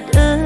đà lạt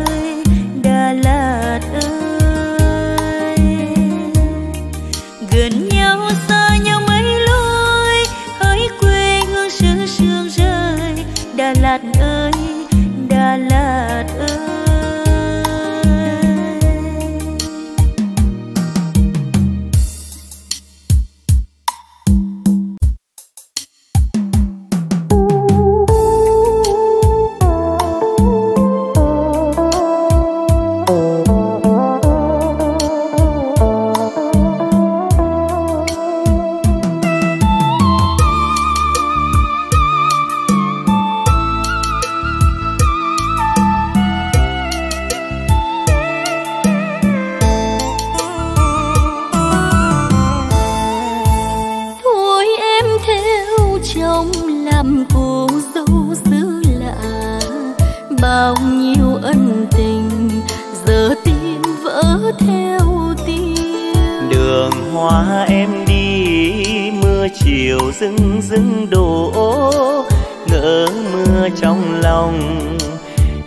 lòng.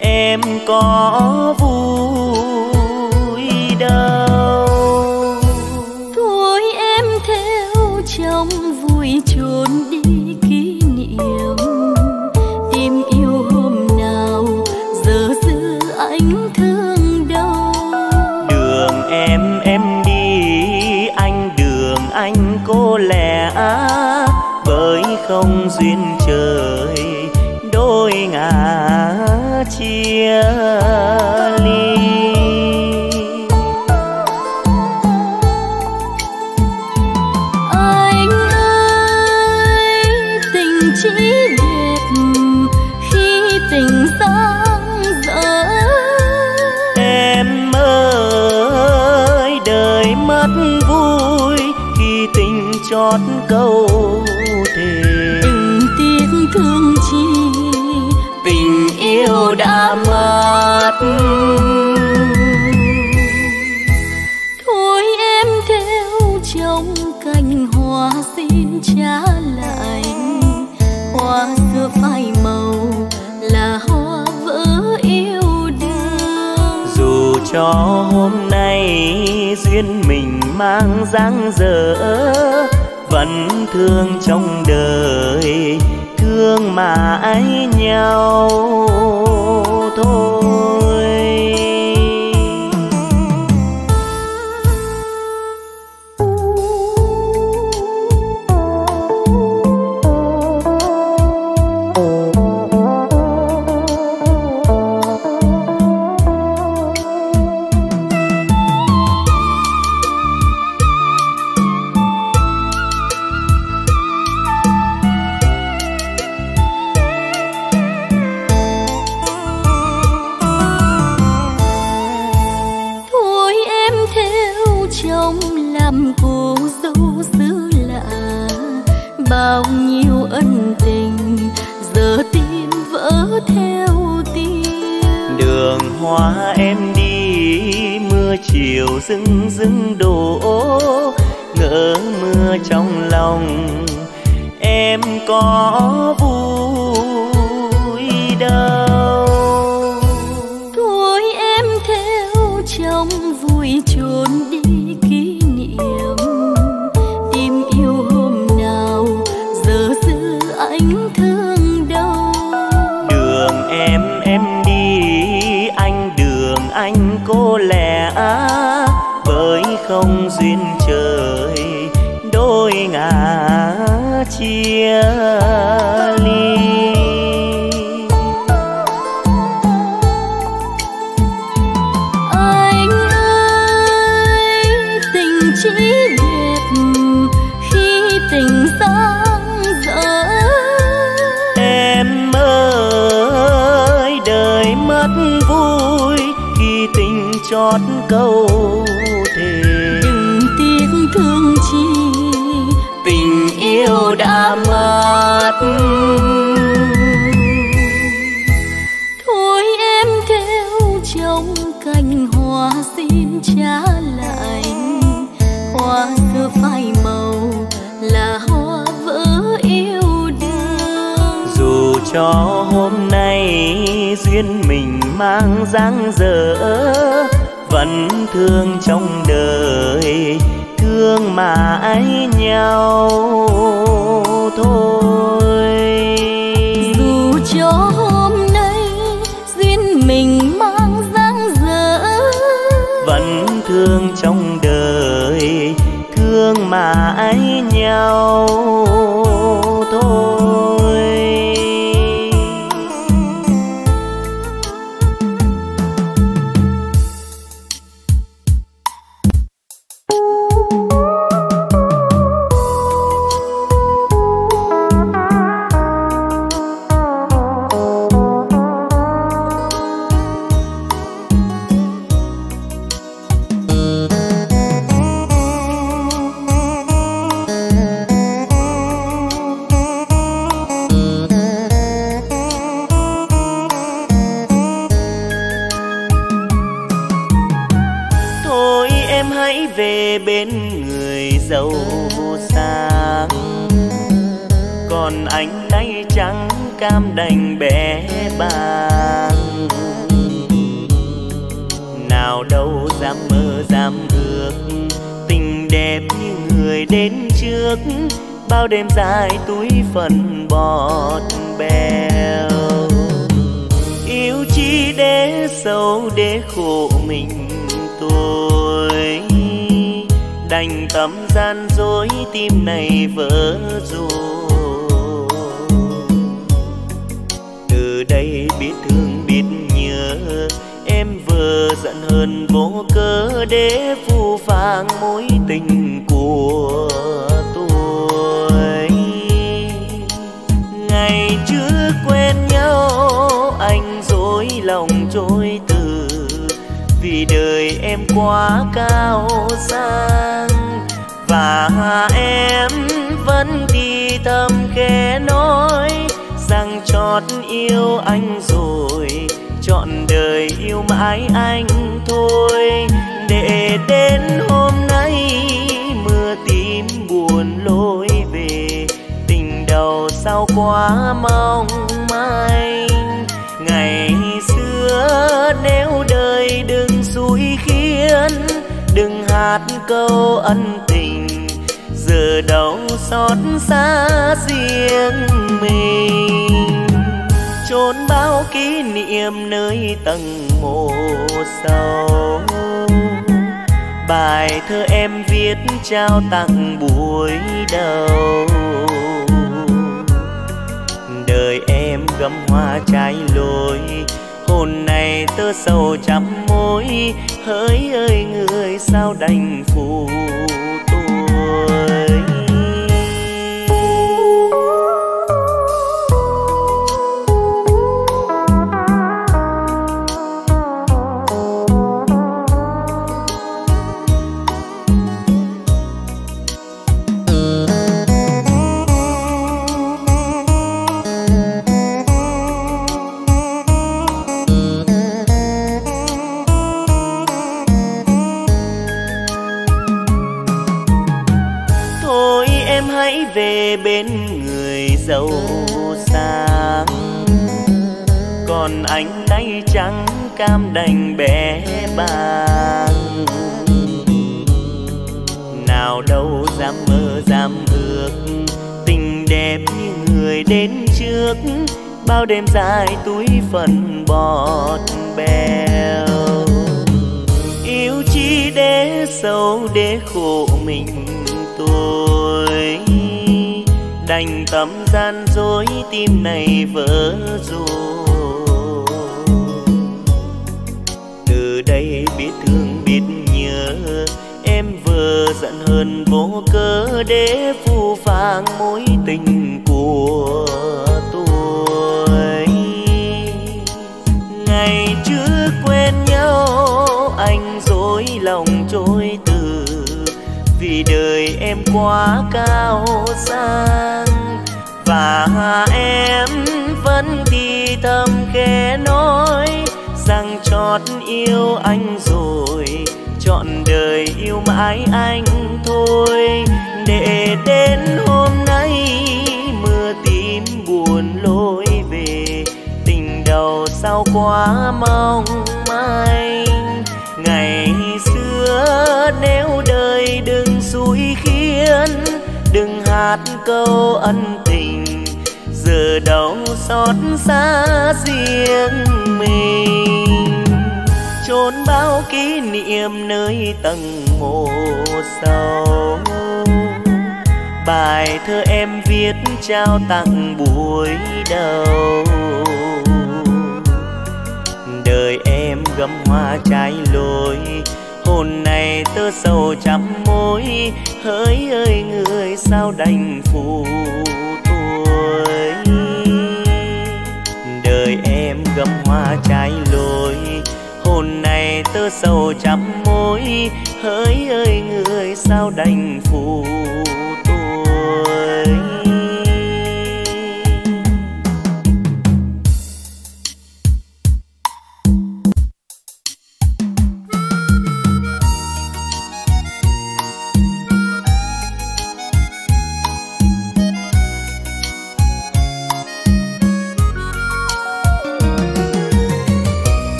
Em có vui câu thề. Đừng tiếc thương chi tình yêu đã mất. Thôi em theo trong cành hoa xin trả lại. Hoa xưa phai màu là hoa vỡ yêu đương. Dù cho hôm nay duyên mình mang dáng dở vẫn thương trong đời thương mà ái nhau. Thôi. Trong lòng. Em có vui chót câu thề. Đừng tiếc thương chi tình yêu đã mất. Thôi em theo trong cành hoa xin trả lại. Hoa xưa phai màu là hoa vỡ yêu đương. Dù cho hôm nay duyên mình mang dáng dở vẫn thương trong đời thương mà ái nhau thôi. Dù cho hôm nay duyên mình mang dáng dở vẫn thương trong đời thương mà ái nhau hãy về bên người giàu sang. Còn anh nay trắng cam đành bé bàng. Nào đâu dám mơ, dám ước, tình đẹp như người đến trước. Bao đêm dài túi phần bọt bèo. Yêu chi để sâu, để khổ mình tôi đành tâm gian dối tim này vỡ rồi từ đây biết thương, biết nhớ, em vừa giận hơn vô cớ để phù phàng mối tình của tôi. Ngày trước quen nhau, anh dối lòng trôi từ, vì đời em quá cao sang và em vẫn thì thầm khẽ nói rằng chót yêu anh rồi, chọn đời yêu mãi anh thôi. Để đến hôm nay mưa tím buồn lối về, tình đầu sao quá mong manh. Ngày xưa nếu đời đừng xui khiến đừng hát câu ân tình, giờ đâu xót xa riêng mình. Chốn bao kỷ niệm nơi tầng mộ sâu. Bài thơ em viết trao tặng buổi đầu. Đời em gấm hoa trái lối hồn này tơ sầu chăm môi hỡi ơi người sao đành phụ tôi? Giàu sang còn anh tay trắng cam đành bé bàng. Nào đâu dám mơ, dám ước, tình đẹp như người đến trước. Bao đêm dài túi phần bọt bèo. Yêu chi để sâu, để khổ mình tôi đành tâm gian dối tim này vỡ rồi từ đây biết thương biết nhớ, em vừa giận hơn vô cớ để phù phàng mối tình của tôi. Ngày trước quen nhau, anh dối lòng trôi vì đời em quá cao sang, và em vẫn thì thầm khẽ nói rằng chót yêu anh rồi, chọn đời yêu mãi anh thôi. Để đến hôm nay mưa tím buồn lối về, tình đầu sao quá mong manh. Ngày vui khiến đừng hát câu ân tình, giờ đâu xót xa riêng mình. Chốn bao kỷ niệm nơi tầng mộ sâu, bài thơ em viết trao tặng buổi đầu. Đời em gấm hoa trái lối hồn này tơ sầu chăm môi hỡi ơi, người sao đành phụ tuổi? Đời em gấm hoa trái lối hồn này tơ sầu chăm môi hỡi ơi, người sao đành phụ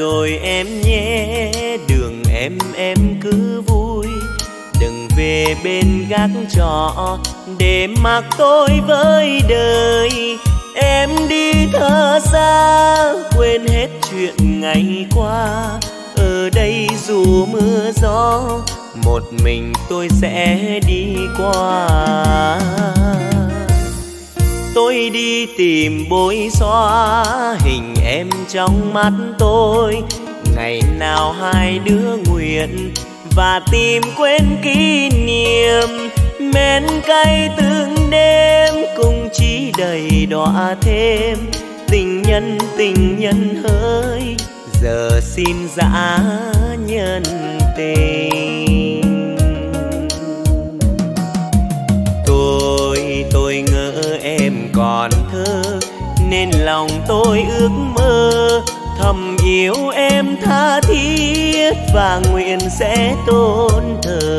rồi em nhé, đường em em cứ vui. Đừng về bên gác trọ, để mặc tôi với đời. Em đi thơ xa, quên hết chuyện ngày qua. Ở đây dù mưa gió, một mình tôi sẽ đi qua tôi đi tìm bôi xóa hình em trong mắt tôi. Ngày nào hai đứa nguyện và tìm quên kỷ niệm men cay từng đêm đầy đọa thêm. Tình nhân tình nhân hỡi giờ xin dã nhân tình. Nên lòng tôi ước mơ. Thầm yêu em tha thiết và nguyện sẽ tôn thờ.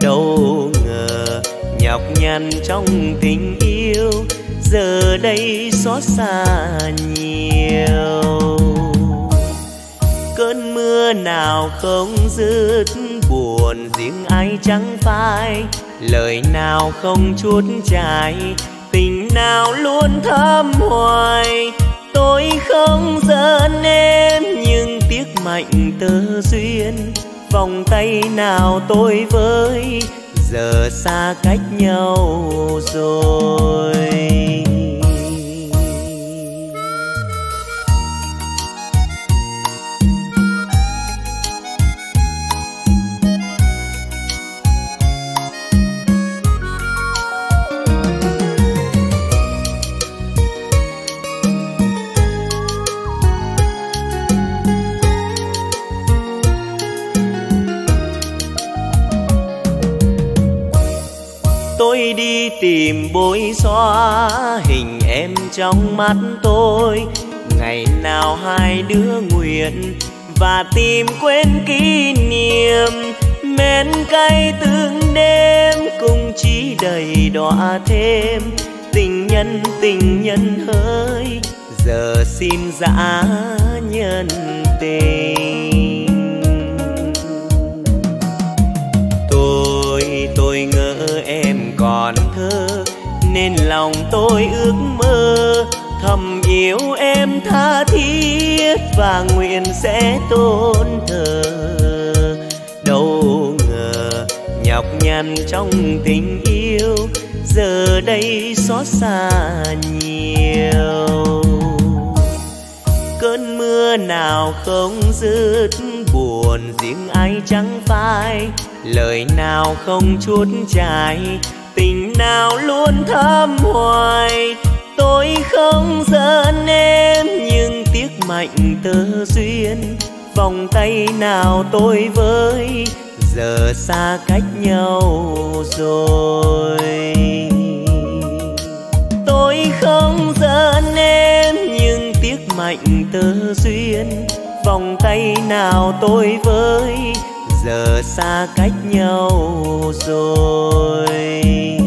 Đâu ngờ nhọc nhằn trong tình yêu, giờ đây xót xa nhiều. Cơn mưa nào không dứt, buồn riêng ai chẳng phai. Lời nào không chút chai nào luôn thắm hoài. Tôi không giận em, nhưng tiếc mạnh tơ duyên. Vòng tay nào tôi với, giờ xa cách nhau rồi. Trong mắt tôi. Ngày nào hai đứa nguyện và tìm quên kỷ niệm. Men cay tương đêm cùng chỉ đầy đọa thêm. Tình nhân tình nhân hỡi, giờ xin dã nhân tình. Nên lòng tôi ước mơ. Thầm yêu em tha thiết và nguyện sẽ tôn thờ. Đâu ngờ nhọc nhằn trong tình yêu, giờ đây xót xa nhiều. Cơn mưa nào không dứt, buồn riêng ai chẳng phai, lời nào không chút chai tình nào luôn thắm hoài, tôi không giận em nhưng tiếc mạnh tơ duyên, vòng tay nào tôi với, giờ xa cách nhau rồi. Tôi không giận em nhưng tiếc mạnh tơ duyên, vòng tay nào tôi với giờ xa cách nhau rồi.